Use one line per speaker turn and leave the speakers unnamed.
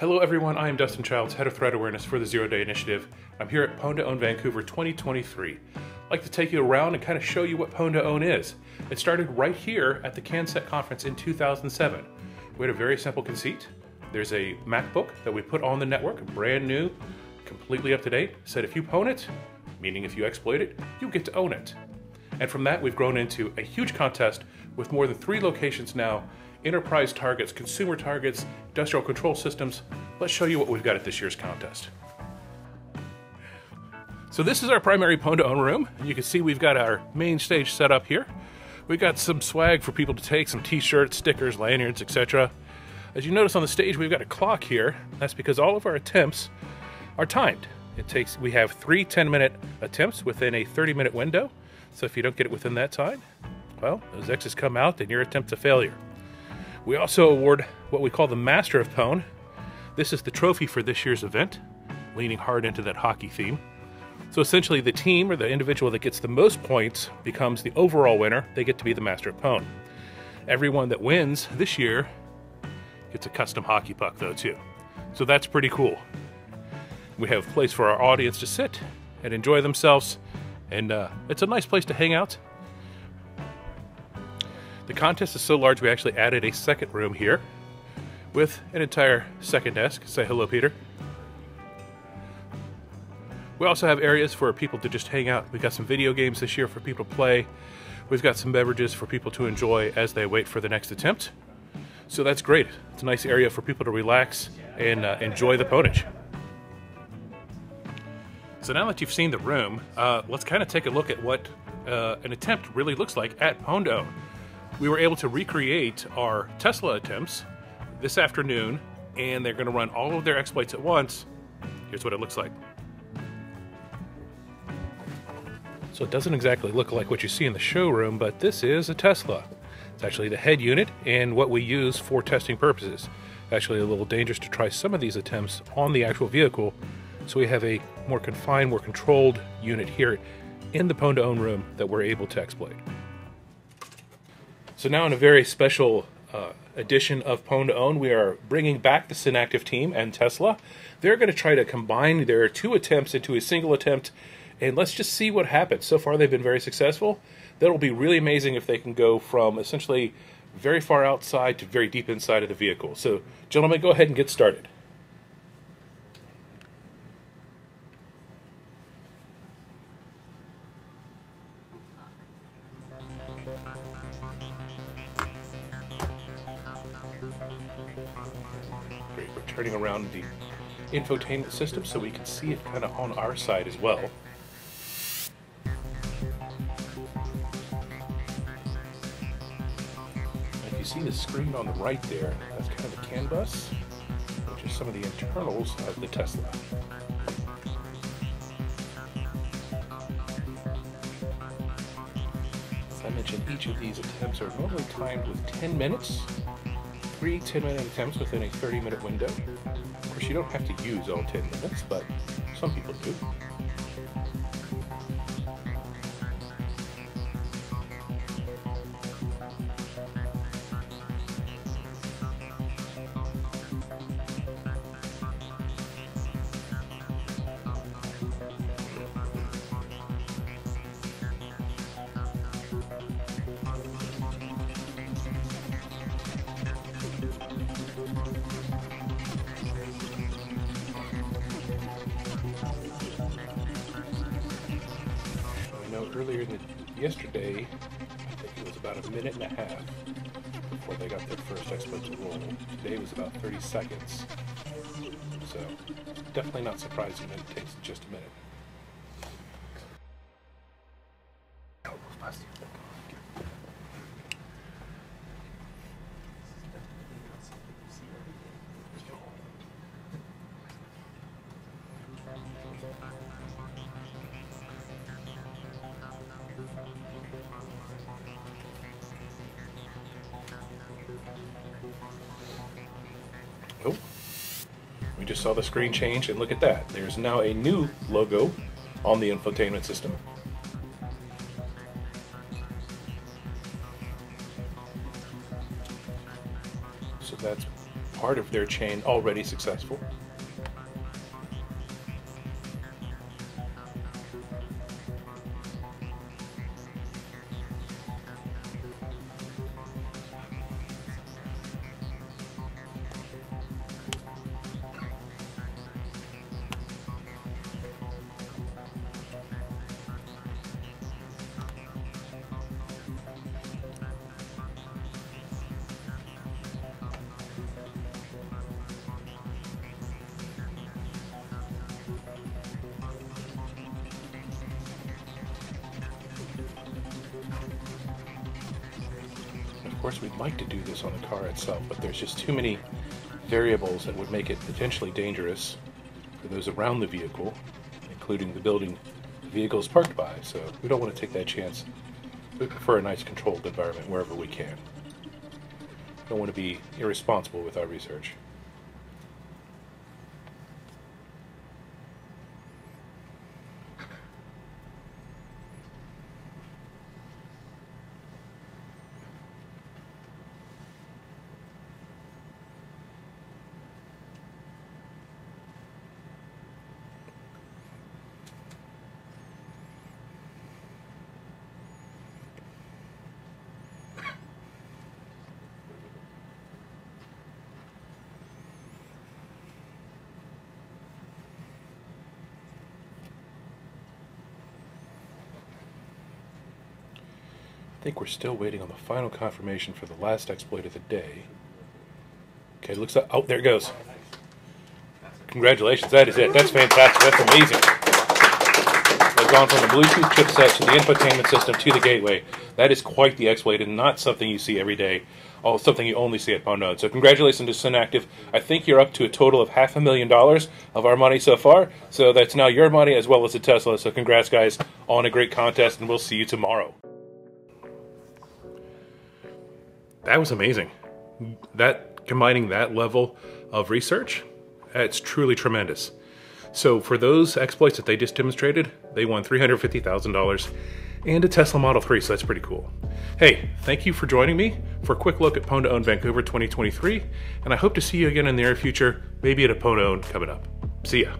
Hello everyone, I am Dustin Childs, Head of Threat Awareness for the Zero Day Initiative. I'm here at Pwn2Own Vancouver 2023. I'd like to take you around and kind of show you what Pwn2Own is. It started right here at the CanSec conference in 2007. We had a very simple conceit. There's a MacBook that we put on the network, brand new, completely up to date. Said if you pwn it, meaning if you exploit it, you get to own it. And from that, we've grown into a huge contest with more than three locations now enterprise targets, consumer targets, industrial control systems. Let's show you what we've got at this year's contest. So this is our primary Pwn2Own room. You can see we've got our main stage set up here. We've got some swag for people to take, some t-shirts, stickers, lanyards, etc. As you notice on the stage, we've got a clock here. That's because all of our attempts are timed. It takes, we have three 10 minute attempts within a 30 minute window. So if you don't get it within that time, well, those X's come out and your attempt's a failure. We also award what we call the Master of Pwn. This is the trophy for this year's event, leaning hard into that hockey theme. So essentially, the team or the individual that gets the most points becomes the overall winner. They get to be the Master of Pwn. Everyone that wins this year gets a custom hockey puck, though, too. So that's pretty cool. We have a place for our audience to sit and enjoy themselves, and uh, it's a nice place to hang out the contest is so large we actually added a second room here with an entire second desk. Say hello, Peter. We also have areas for people to just hang out. We've got some video games this year for people to play. We've got some beverages for people to enjoy as they wait for the next attempt. So that's great. It's a nice area for people to relax and uh, enjoy the pwnage. So now that you've seen the room, uh, let's kind of take a look at what uh, an attempt really looks like at Own we were able to recreate our Tesla attempts this afternoon, and they're going to run all of their exploits at once. Here's what it looks like. So it doesn't exactly look like what you see in the showroom, but this is a Tesla. It's actually the head unit and what we use for testing purposes. Actually a little dangerous to try some of these attempts on the actual vehicle, so we have a more confined, more controlled unit here in the Pwn2Own room that we're able to exploit. So now in a very special uh, edition of Pwn2Own, we are bringing back the Synacktiv team and Tesla. They're going to try to combine their two attempts into a single attempt, and let's just see what happens. So far, they've been very successful. That'll be really amazing if they can go from essentially very far outside to very deep inside of the vehicle. So, gentlemen, go ahead and get started. Infotainment system so we can see it kind of on our side as well. If you see the screen on the right there, that's kind of the CAN bus, which is some of the internals of the Tesla. I mentioned, each of these attempts are normally timed with 10 minutes three 10 minute attempts within a 30 minute window. Course, you don't have to use all 10 minutes, but some people do. Earlier the, yesterday, I think it was about a minute and a half before they got their first to roll. Today was about 30 seconds. So, definitely not surprising that it takes just a minute. Just saw the screen change, and look at that. There's now a new logo on the infotainment system. So that's part of their chain already successful. Course, we'd like to do this on the car itself, but there's just too many variables that would make it potentially dangerous for those around the vehicle, including the building the vehicle is parked by. So we don't want to take that chance. We prefer a nice controlled environment wherever we can. Don't want to be irresponsible with our research. I think we're still waiting on the final confirmation for the last exploit of the day. Okay, looks like, oh, there it goes. Congratulations, that is it. That's fantastic. That's amazing. They've gone from the Bluetooth chipset to the infotainment system to the gateway. That is quite the exploit and not something you see every day. Oh, something you only see at Pwn2Own. So congratulations to Synacktiv. I think you're up to a total of half a million dollars of our money so far. So that's now your money as well as the Tesla. So congrats, guys, on a great contest, and we'll see you tomorrow. That was amazing. That combining that level of research, it's truly tremendous. So for those exploits that they just demonstrated, they won $350,000 and a Tesla Model 3, so that's pretty cool. Hey, thank you for joining me for a quick look at Pwn2Own Vancouver 2023, and I hope to see you again in the near future, maybe at a Pwn2Own coming up. See ya.